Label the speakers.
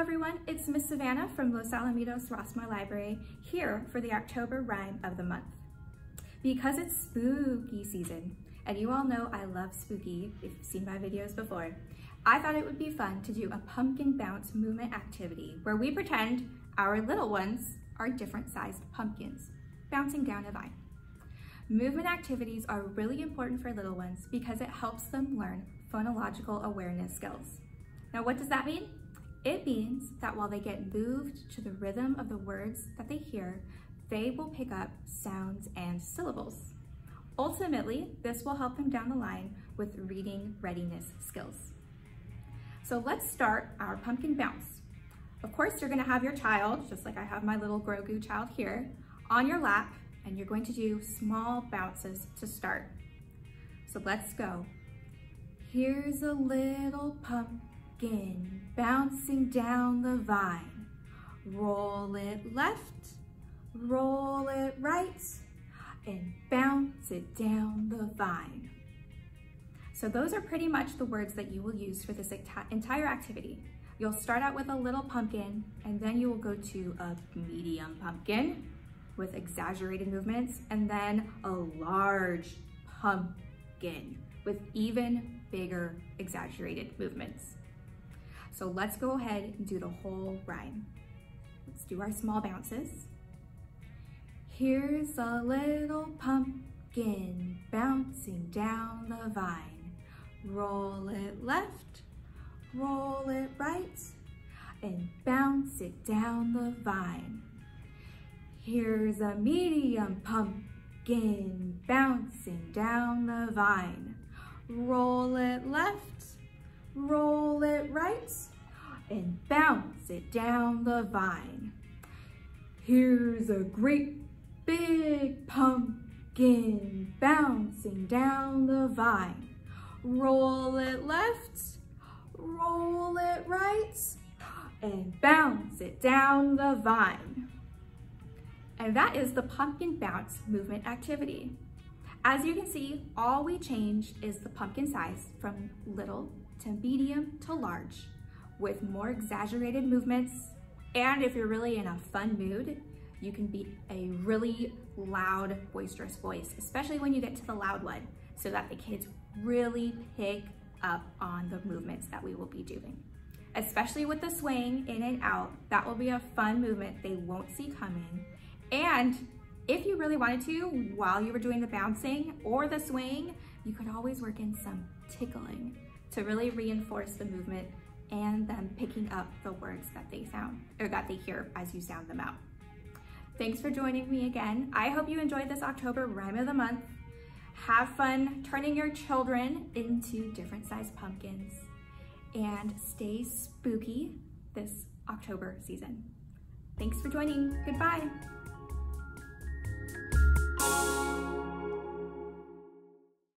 Speaker 1: everyone, it's Miss Savannah from Los Alamitos Rossmoor Library here for the October rhyme of the month. Because it's spooky season, and you all know I love spooky if you've seen my videos before, I thought it would be fun to do a pumpkin bounce movement activity where we pretend our little ones are different sized pumpkins bouncing down a vine. Movement activities are really important for little ones because it helps them learn phonological awareness skills. Now what does that mean? It means that while they get moved to the rhythm of the words that they hear, they will pick up sounds and syllables. Ultimately, this will help them down the line with reading readiness skills. So let's start our pumpkin bounce. Of course, you're gonna have your child, just like I have my little Grogu child here, on your lap, and you're going to do small bounces to start. So let's go. Here's a little pumpkin bouncing down the vine. Roll it left, roll it right, and bounce it down the vine. So those are pretty much the words that you will use for this entire activity. You'll start out with a little pumpkin, and then you will go to a medium pumpkin with exaggerated movements, and then a large pumpkin with even bigger exaggerated movements. So let's go ahead and do the whole rhyme. Let's do our small bounces. Here's a little pumpkin bouncing down the vine. Roll it left, roll it right, and bounce it down the vine. Here's a medium pumpkin bouncing down the vine. Roll it left, roll it right, and bounce it down the vine. Here's a great big pumpkin bouncing down the vine. Roll it left, roll it right, and bounce it down the vine. And that is the pumpkin bounce movement activity. As you can see, all we changed is the pumpkin size from little to medium to large with more exaggerated movements. And if you're really in a fun mood, you can be a really loud, boisterous voice, especially when you get to the loud one, so that the kids really pick up on the movements that we will be doing. Especially with the swaying in and out, that will be a fun movement they won't see coming. And if you really wanted to, while you were doing the bouncing or the swing, you could always work in some tickling to really reinforce the movement and them picking up the words that they sound or that they hear as you sound them out. Thanks for joining me again. I hope you enjoyed this October Rhyme of the Month. Have fun turning your children into different sized pumpkins and stay spooky this October season. Thanks for joining. Goodbye. Música